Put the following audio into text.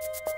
you